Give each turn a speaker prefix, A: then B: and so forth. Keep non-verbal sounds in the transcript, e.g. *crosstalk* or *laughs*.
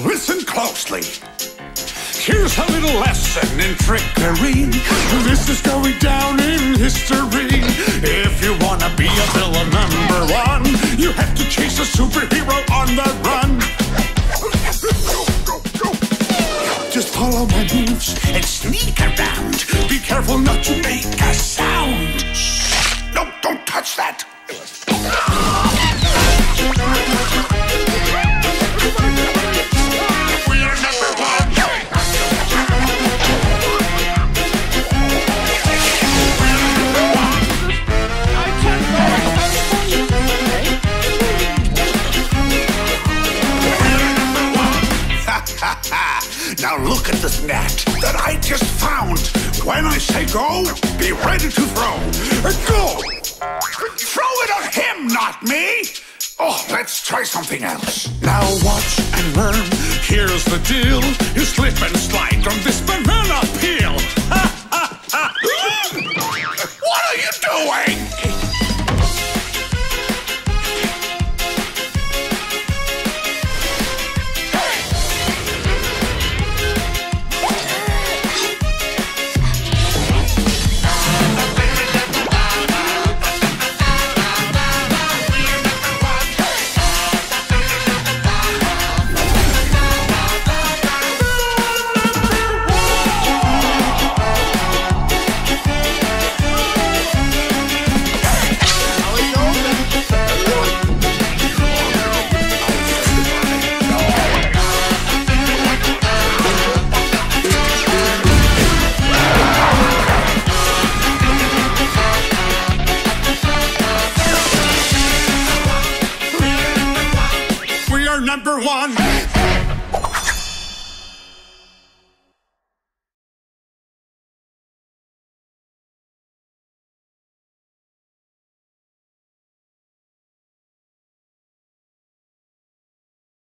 A: Listen closely. Here's a little lesson in trickery. This is going down in history. If you wanna be a villain number one, you have to chase a superhero on the run. Just follow my moves and sneak around. Be careful not to make a sound. No, don't touch that. *laughs* now look at this net that I just found. When I say go, be ready to throw. Uh, Go! Throw it at him, not me! Oh, let's try something else. Now watch and learn. Here's the deal. You slip and slide from this banana peel. Ha ha ha! What are you doing? Number one.